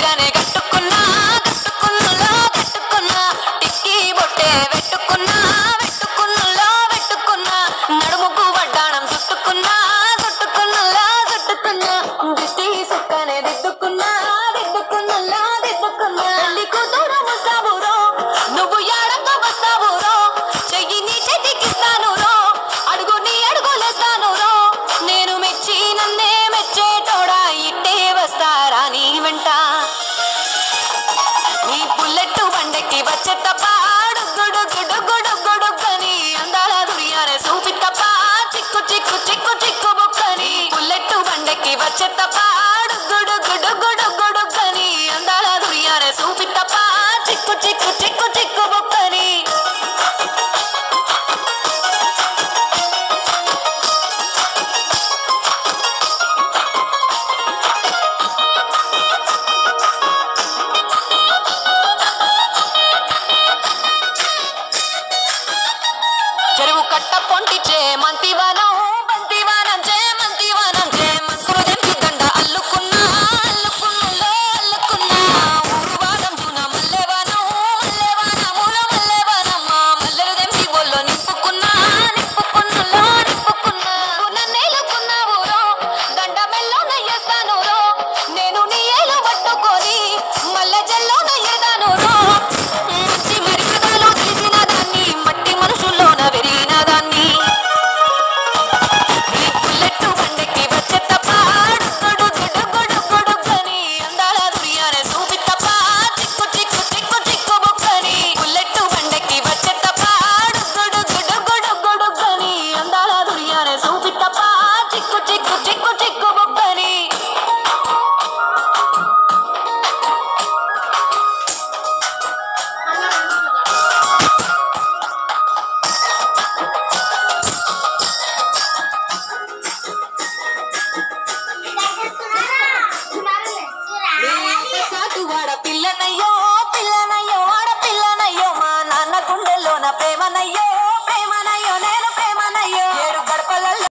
が bullet బండకి వచ్చేటప్పుడు పాడు. గుడు గుడు గుడు గుడు కని అందాల చెరువు కట్ట పొంటి చే మంతివనం మంతివనం చే మంతివనం చే. మంత్రులు తెంపి దండ అల్లుకున్నా అల్లుకున్నలో అల్లుకున్నా. ఊరువాదం చూన మల్లెవనం మల్లెవనం మూల నింపుకున్నా నింపుకున్నలో నింపుకున్నా. నన్ను నేలుకున్నావు రో దండ మెల్లో నయ్యేస్తాను నేను నీ పట్టుకొని మల్లె జల్లో పిల్లనయ్యో పిల్లనయ్యో ఆడపిల్లనయ్యో మా నాన్న గుండెలోన ప్రేమనయ్యో.